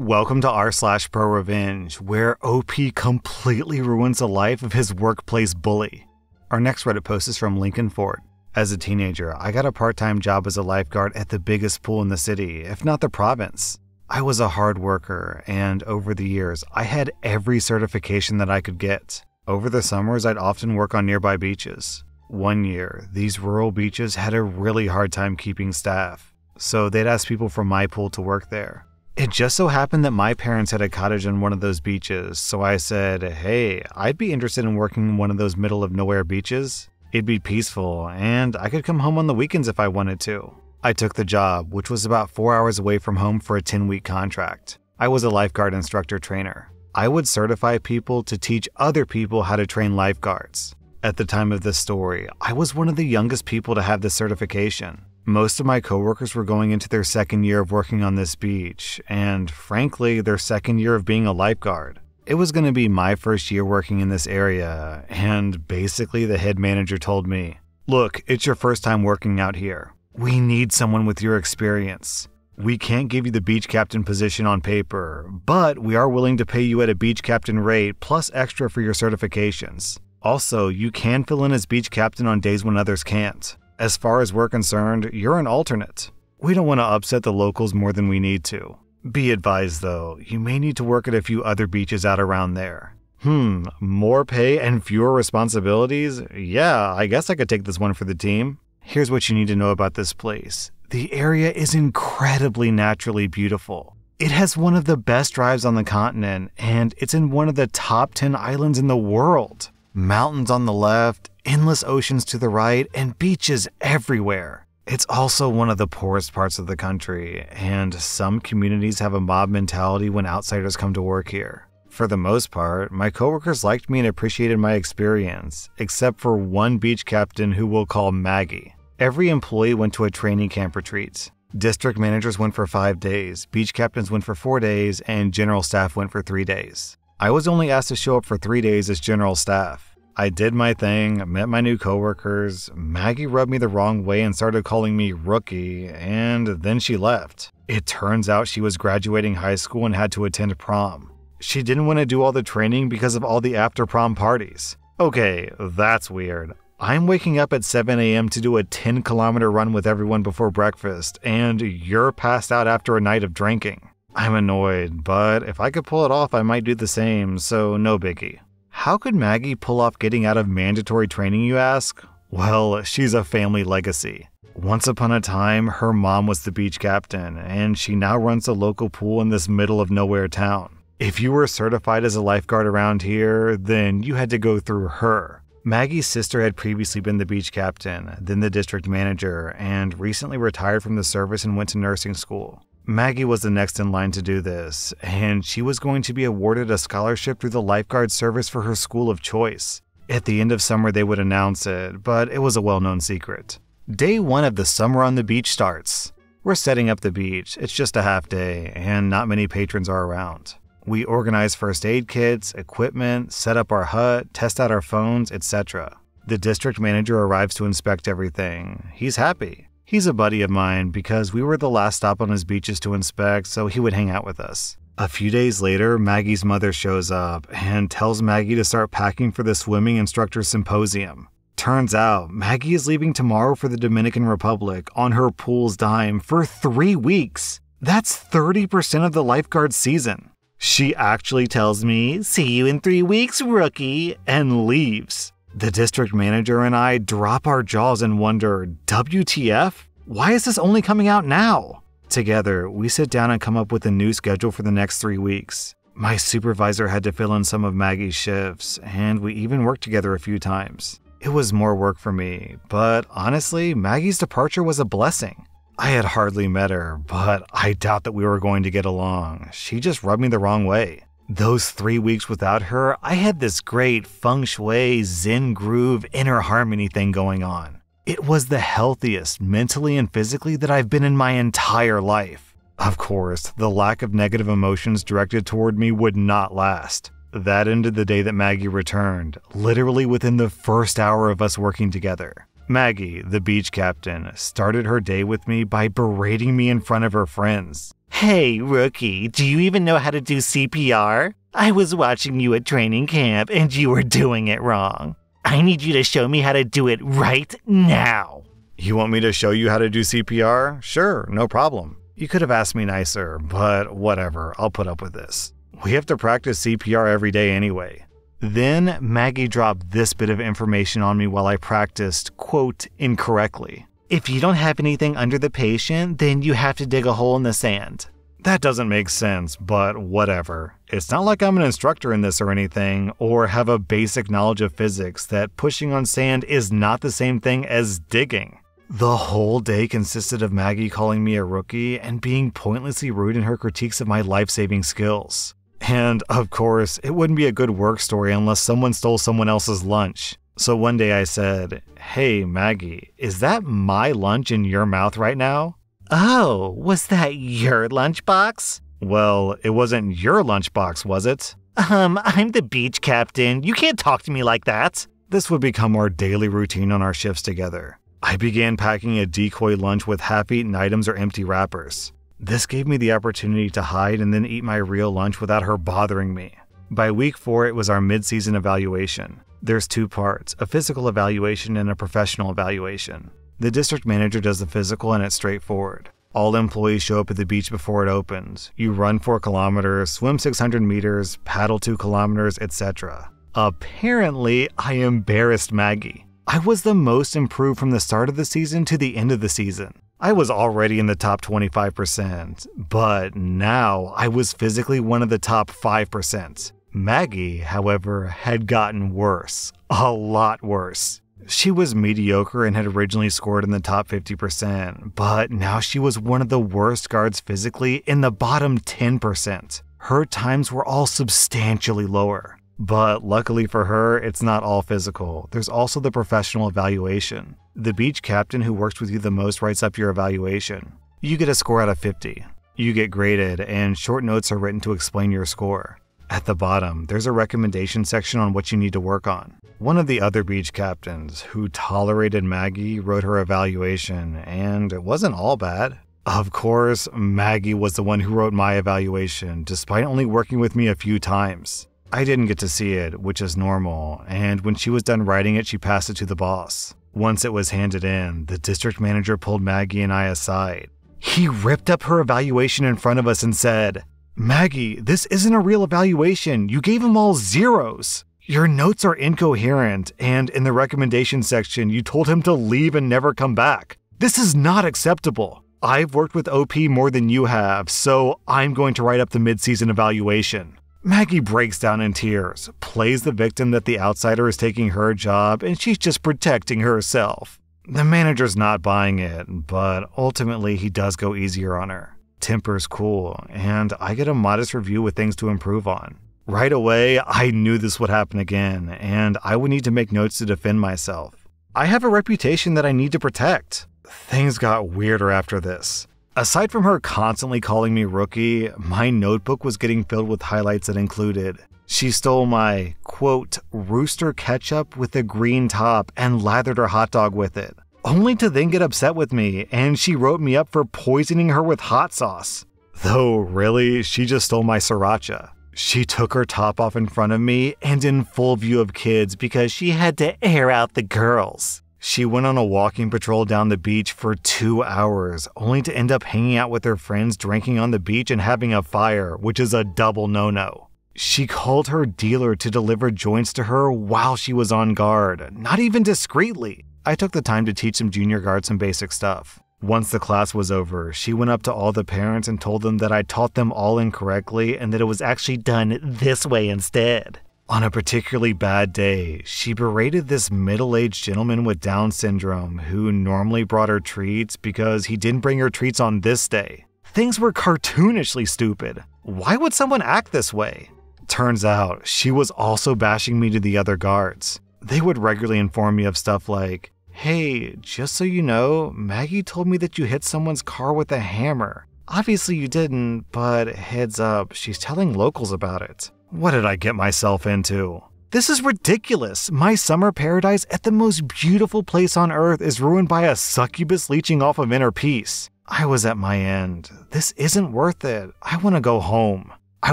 Welcome to r slash pro revenge, where OP completely ruins the life of his workplace bully. Our next Reddit post is from linkhandford. As a teenager, I got a part time job as a lifeguard at the biggest pool in the city, if not the province. I was a hard worker, and over the years, I had every certification that I could get. Over the summers, I'd often work on nearby beaches. One year, these rural beaches had a really hard time keeping staff, so they'd ask people from my pool to work there. It just so happened that my parents had a cottage on one of those beaches, so I said, hey, I'd be interested in working one of those middle of nowhere beaches. It'd be peaceful, and I could come home on the weekends if I wanted to. I took the job, which was about four hours away from home for a 10 week contract. I was a lifeguard instructor trainer. I would certify people to teach other people how to train lifeguards. At the time of this story, I was one of the youngest people to have this certification. Most of my coworkers were going into their second year of working on this beach, and frankly, their second year of being a lifeguard. It was going to be my first year working in this area, and basically, the head manager told me, Look, it's your first time working out here. We need someone with your experience. We can't give you the beach captain position on paper, but we are willing to pay you at a beach captain rate plus extra for your certifications. Also, you can fill in as beach captain on days when others can't. As far as we're concerned, you're an alternate. We don't want to upset the locals more than we need to. Be advised though, you may need to work at a few other beaches out around there. Hmm, more pay and fewer responsibilities? Yeah, I guess I could take this one for the team. Here's what you need to know about this place the area is incredibly naturally beautiful. It has one of the best drives on the continent, and it's in one of the top 10 islands in the world. Mountains on the left, endless oceans to the right, and beaches everywhere. It's also one of the poorest parts of the country, and some communities have a mob mentality when outsiders come to work here. For the most part, my coworkers liked me and appreciated my experience, except for one beach captain who we'll call Maggie. Every employee went to a training camp retreat. District managers went for five days, beach captains went for four days, and general staff went for three days. I was only asked to show up for three days as general staff. I did my thing, met my new coworkers. Maggie rubbed me the wrong way and started calling me rookie, and then she left. It turns out she was graduating high school and had to attend prom. She didn't want to do all the training because of all the after prom parties. Okay, that's weird. I'm waking up at 7 a.m. to do a 10 kilometer run with everyone before breakfast, and you're passed out after a night of drinking. I'm annoyed, but if I could pull it off, I might do the same, so no biggie. How could Maggie pull off getting out of mandatory training, you ask? Well, she's a family legacy. Once upon a time, her mom was the beach captain, and she now runs a local pool in this middle of nowhere town. If you were certified as a lifeguard around here, then you had to go through her. Maggie's sister had previously been the beach captain, then the district manager, and recently retired from the service and went to nursing school. Maggie was the next in line to do this, and she was going to be awarded a scholarship through the lifeguard service for her school of choice. At the end of summer, they would announce it, but it was a well known secret. Day one of the Summer on the Beach starts. We're setting up the beach, it's just a half day, and not many patrons are around. We organize first aid kits, equipment, set up our hut, test out our phones, etc. The district manager arrives to inspect everything. He's happy. He's a buddy of mine because we were the last stop on his beaches to inspect, so he would hang out with us. A few days later, Maggie's mother shows up and tells Maggie to start packing for the swimming instructor symposium. Turns out, Maggie is leaving tomorrow for the Dominican Republic on her pool's dime for three weeks. That's 30% of the lifeguard season. She actually tells me, See you in three weeks, rookie, and leaves. The district manager and I drop our jaws and wonder, WTF? Why is this only coming out now? Together, we sit down and come up with a new schedule for the next three weeks. My supervisor had to fill in some of Maggie's shifts, and we even worked together a few times. It was more work for me, but honestly, Maggie's departure was a blessing. I had hardly met her, but I doubt that we were going to get along. She just rubbed me the wrong way. Those three weeks without her, I had this great feng shui, zen groove, inner harmony thing going on. It was the healthiest, mentally and physically, that I've been in my entire life. Of course, the lack of negative emotions directed toward me would not last. That ended the day that Maggie returned, literally within the first hour of us working together. Maggie, the beach captain, started her day with me by berating me in front of her friends. Hey, rookie, do you even know how to do CPR? I was watching you at training camp and you were doing it wrong. I need you to show me how to do it right now. You want me to show you how to do CPR? Sure, no problem. You could have asked me nicer, but whatever, I'll put up with this. We have to practice CPR every day anyway. Then Maggie dropped this bit of information on me while I practiced, quote, incorrectly. If you don't have anything under the patient, then you have to dig a hole in the sand. That doesn't make sense, but whatever. It's not like I'm an instructor in this or anything, or have a basic knowledge of physics that pushing on sand is not the same thing as digging. The whole day consisted of Maggie calling me a rookie and being pointlessly rude in her critiques of my life saving skills. And of course, it wouldn't be a good work story unless someone stole someone else's lunch. So one day I said, Hey, Maggie, is that my lunch in your mouth right now? Oh, was that your lunchbox? Well, it wasn't your lunchbox, was it? Um, I'm the beach captain. You can't talk to me like that. This would become our daily routine on our shifts together. I began packing a decoy lunch with half eaten items or empty wrappers. This gave me the opportunity to hide and then eat my real lunch without her bothering me. By week four, it was our mid season evaluation. There's two parts a physical evaluation and a professional evaluation. The district manager does the physical and it's straightforward. All employees show up at the beach before it opens. You run 4 kilometers, swim 600 meters, paddle 2 kilometers, etc. Apparently, I embarrassed Maggie. I was the most improved from the start of the season to the end of the season. I was already in the top 25%, but now I was physically one of the top 5%. Maggie, however, had gotten worse. A lot worse. She was mediocre and had originally scored in the top 50%, but now she was one of the worst guards physically in the bottom 10%. Her times were all substantially lower. But luckily for her, it's not all physical. There's also the professional evaluation. The beach captain who works with you the most writes up your evaluation. You get a score out of 50. You get graded, and short notes are written to explain your score. At the bottom, there's a recommendation section on what you need to work on. One of the other beach captains, who tolerated Maggie, wrote her evaluation, and it wasn't all bad. Of course, Maggie was the one who wrote my evaluation, despite only working with me a few times. I didn't get to see it, which is normal, and when she was done writing it, she passed it to the boss. Once it was handed in, the district manager pulled Maggie and I aside. He ripped up her evaluation in front of us and said, Maggie, this isn't a real evaluation. You gave them all zeros. Your notes are incoherent, and in the recommendation section, you told him to leave and never come back. This is not acceptable. I've worked with OP more than you have, so I'm going to write up the midseason evaluation. Maggie breaks down in tears, plays the victim that the outsider is taking her job, and she's just protecting herself. The manager's not buying it, but ultimately he does go easier on her temper's cool, and I get a modest review with things to improve on. Right away, I knew this would happen again, and I would need to make notes to defend myself. I have a reputation that I need to protect. Things got weirder after this. Aside from her constantly calling me rookie, my notebook was getting filled with highlights that included she stole my, quote, rooster ketchup with a green top and lathered her hot dog with it only to then get upset with me, and she wrote me up for poisoning her with hot sauce. Though, really, she just stole my sriracha. She took her top off in front of me and in full view of kids because she had to air out the girls. She went on a walking patrol down the beach for two hours, only to end up hanging out with her friends, drinking on the beach, and having a fire, which is a double no no. She called her dealer to deliver joints to her while she was on guard, not even discreetly. I took the time to teach some junior guards some basic stuff. Once the class was over, she went up to all the parents and told them that I taught them all incorrectly and that it was actually done this way instead. On a particularly bad day, she berated this middle aged gentleman with Down syndrome who normally brought her treats because he didn't bring her treats on this day. Things were cartoonishly stupid. Why would someone act this way? Turns out, she was also bashing me to the other guards. They would regularly inform me of stuff like, Hey, just so you know, Maggie told me that you hit someone's car with a hammer. Obviously you didn't, but heads up, she's telling locals about it. What did I get myself into? This is ridiculous. My summer paradise at the most beautiful place on earth is ruined by a succubus leeching off of inner peace. I was at my end. This isn't worth it. I want to go home. I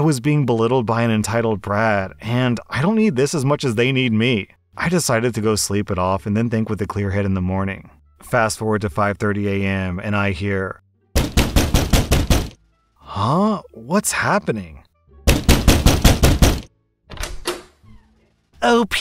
was being belittled by an entitled brat, and I don't need this as much as they need me. I decided to go sleep it off and then think with a clear head in the morning. Fast forward to 5:30 a.m. and I hear Huh? What's happening? OP?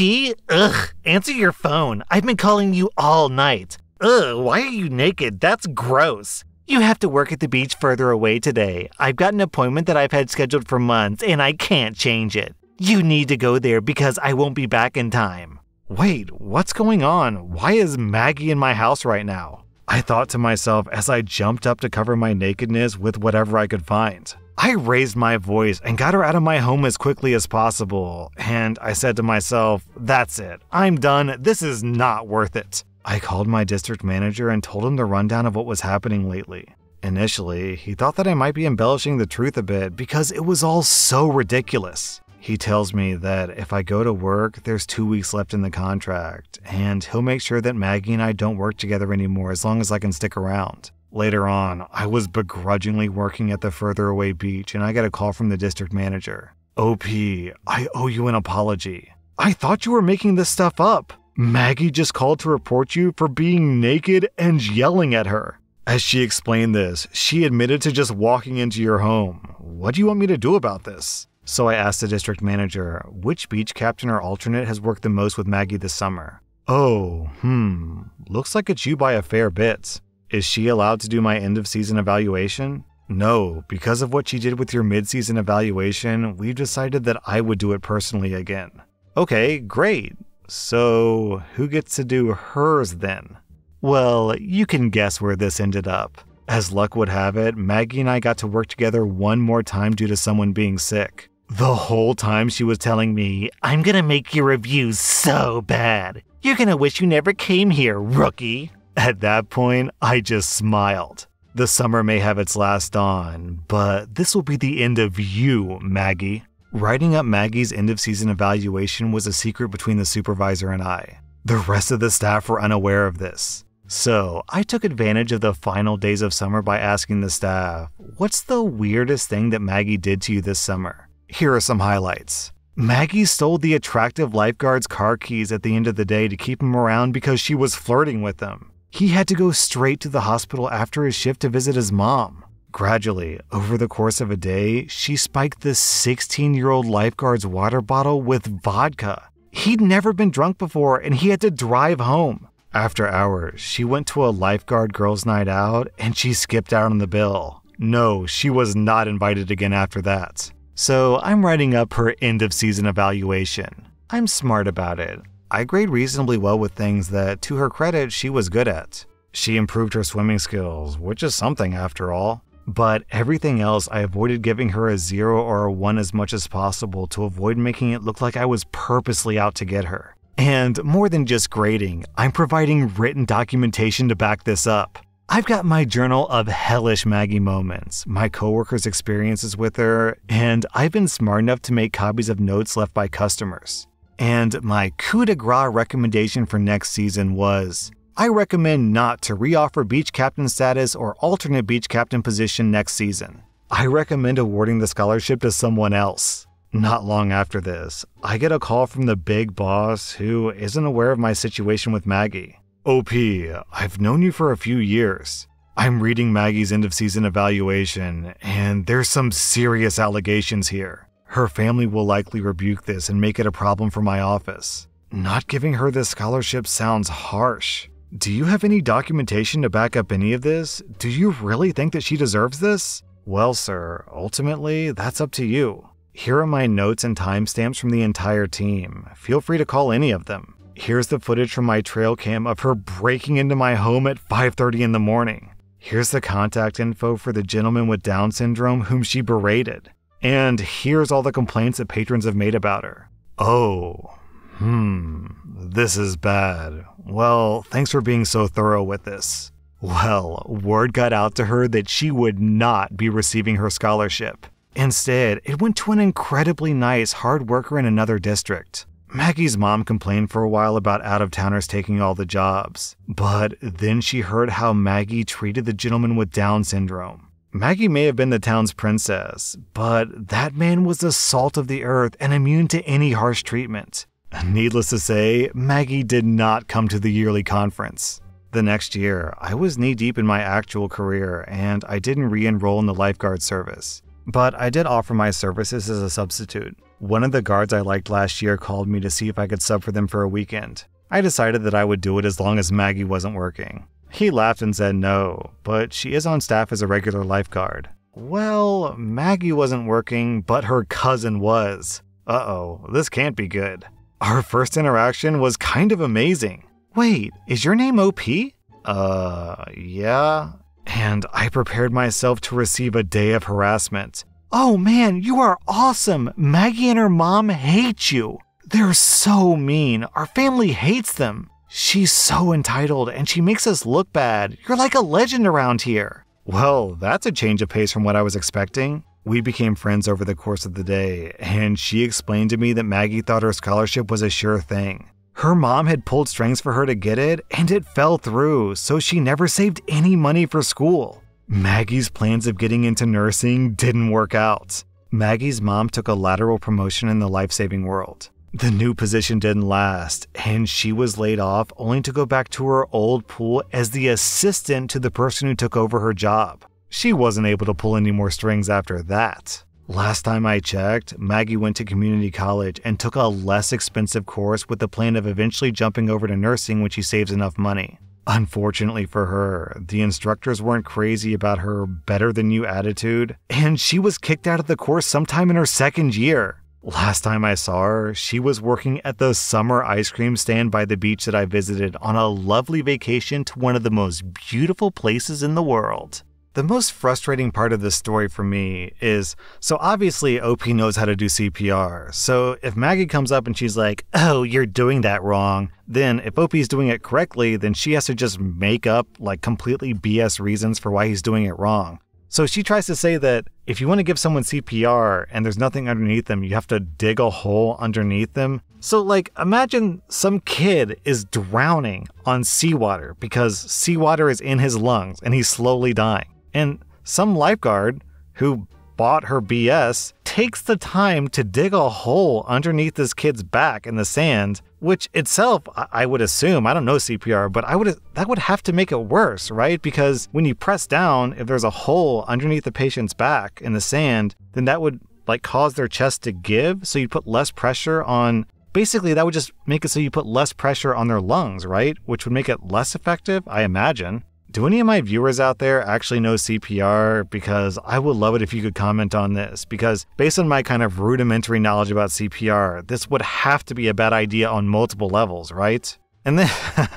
Ugh, answer your phone. I've been calling you all night. Ugh, why are you naked? That's gross. You have to work at the beach further away today. I've got an appointment that I've had scheduled for months and I can't change it. You need to go there because I won't be back in time. Wait, what's going on? Why is Maggie in my house right now? I thought to myself as I jumped up to cover my nakedness with whatever I could find. I raised my voice and got her out of my home as quickly as possible, and I said to myself, That's it, I'm done, this is not worth it. I called my district manager and told him the rundown of what was happening lately. Initially, he thought that I might be embellishing the truth a bit because it was all so ridiculous. He tells me that if I go to work, there's two weeks left in the contract, and he'll make sure that Maggie and I don't work together anymore as long as I can stick around. Later on, I was begrudgingly working at the further away beach and I got a call from the district manager. OP, I owe you an apology. I thought you were making this stuff up. Maggie just called to report you for being naked and yelling at her. As she explained this, she admitted to just walking into your home. What do you want me to do about this? So I asked the district manager, which beach captain or alternate has worked the most with Maggie this summer? Oh, hmm, looks like it's you by a fair bit. Is she allowed to do my end of season evaluation? No, because of what she did with your mid season evaluation, we've decided that I would do it personally again. Okay, great. So, who gets to do hers then? Well, you can guess where this ended up. As luck would have it, Maggie and I got to work together one more time due to someone being sick. The whole time she was telling me, I'm gonna make your reviews so bad. You're gonna wish you never came here, rookie. At that point, I just smiled. The summer may have its last dawn, but this will be the end of you, Maggie. Writing up Maggie's end of season evaluation was a secret between the supervisor and I. The rest of the staff were unaware of this. So, I took advantage of the final days of summer by asking the staff, What's the weirdest thing that Maggie did to you this summer? Here are some highlights. Maggie stole the attractive lifeguard's car keys at the end of the day to keep him around because she was flirting with him. He had to go straight to the hospital after his shift to visit his mom. Gradually, over the course of a day, she spiked the 16 year old lifeguard's water bottle with vodka. He'd never been drunk before and he had to drive home. After hours, she went to a lifeguard girls' night out and she skipped out on the bill. No, she was not invited again after that. So I'm writing up her end of season evaluation. I'm smart about it. I grade reasonably well with things that, to her credit, she was good at. She improved her swimming skills, which is something after all. But everything else, I avoided giving her a 0 or a 1 as much as possible to avoid making it look like I was purposely out to get her. And more than just grading, I'm providing written documentation to back this up. I've got my journal of hellish Maggie moments, my coworkers' experiences with her, and I've been smart enough to make copies of notes left by customers. And my coup de grace recommendation for next season was I recommend not to reoffer beach captain status or alternate beach captain position next season. I recommend awarding the scholarship to someone else. Not long after this, I get a call from the big boss who isn't aware of my situation with Maggie. OP, I've known you for a few years. I'm reading Maggie's end of season evaluation, and there's some serious allegations here. Her family will likely rebuke this and make it a problem for my office. Not giving her this scholarship sounds harsh. Do you have any documentation to back up any of this? Do you really think that she deserves this? Well, sir, ultimately, that's up to you. Here are my notes and timestamps from the entire team. Feel free to call any of them. Here's the footage from my trail cam of her breaking into my home at 5:30 in the morning. Here's the contact info for the gentleman with Down syndrome whom she berated. And here's all the complaints that patrons have made about her. Oh, hmm, this is bad. Well, thanks for being so thorough with this. Well, word got out to her that she would not be receiving her scholarship. Instead, it went to an incredibly nice hard worker in another district. Maggie's mom complained for a while about out of towners taking all the jobs, but then she heard how Maggie treated the gentleman with Down syndrome. Maggie may have been the town's princess, but that man was the salt of the earth and immune to any harsh treatment. Needless to say, Maggie did not come to the yearly conference. The next year, I was knee deep in my actual career and I didn't re enroll in the lifeguard service. But I did offer my services as a substitute. One of the guards I liked last year called me to see if I could sub for them for a weekend. I decided that I would do it as long as Maggie wasn't working. He laughed and said no, but she is on staff as a regular lifeguard. Well, Maggie wasn't working, but her cousin was. Uh oh, this can't be good. Our first interaction was kind of amazing. Wait, is your name OP? Uh, yeah. And I prepared myself to receive a day of harassment. Oh man, you are awesome! Maggie and her mom hate you. They're so mean. Our family hates them. She's so entitled and she makes us look bad. You're like a legend around here. Well, that's a change of pace from what I was expecting. We became friends over the course of the day, and she explained to me that Maggie thought her scholarship was a sure thing. Her mom had pulled strings for her to get it, and it fell through, so she never saved any money for school. Maggie's plans of getting into nursing didn't work out. Maggie's mom took a lateral promotion in the life saving world. The new position didn't last, and she was laid off only to go back to her old pool as the assistant to the person who took over her job. She wasn't able to pull any more strings after that. Last time I checked, Maggie went to community college and took a less expensive course with the plan of eventually jumping over to nursing when she saves enough money. Unfortunately for her, the instructors weren't crazy about her better than you attitude, and she was kicked out of the course sometime in her second year. Last time I saw her, she was working at the summer ice cream stand by the beach that I visited on a lovely vacation to one of the most beautiful places in the world. The most frustrating part of this story for me is so obviously OP knows how to do CPR. So if Maggie comes up and she's like, oh, you're doing that wrong, then if OP is doing it correctly, then she has to just make up like completely BS reasons for why he's doing it wrong. So she tries to say that if you want to give someone CPR and there's nothing underneath them, you have to dig a hole underneath them. So, like, imagine some kid is drowning on seawater because seawater is in his lungs and he's slowly dying. And some lifeguard who bought her BS takes the time to dig a hole underneath this kid's back in the sand, which itself, I would assume, I don't know CPR, but I would that would have to make it worse, right? Because when you press down, if there's a hole underneath the patient's back in the sand, then that would like cause their chest to give, so you'd put less pressure on basically that would just make it so you put less pressure on their lungs, right? Which would make it less effective, I imagine. Do any of my viewers out there actually know CPR? Because I would love it if you could comment on this. Because based on my kind of rudimentary knowledge about CPR, this would have to be a bad idea on multiple levels, right? And then,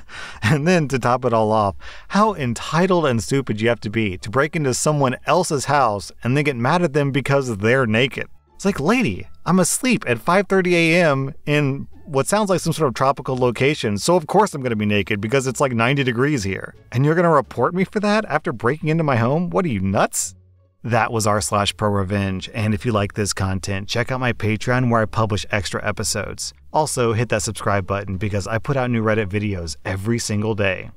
and then to top it all off, how entitled and stupid you have to be to break into someone else's house and then get mad at them because they're naked. It's like, lady, I'm asleep at 5:30 a.m. in what sounds like some sort of tropical location, so of course I'm going to be naked because it's like 90 degrees here. And you're going to report me for that after breaking into my home? What are you nuts? That was r slash pro revenge, and if you like this content, check out my Patreon where I publish extra episodes. Also, hit that subscribe button because I put out new Reddit videos every single day.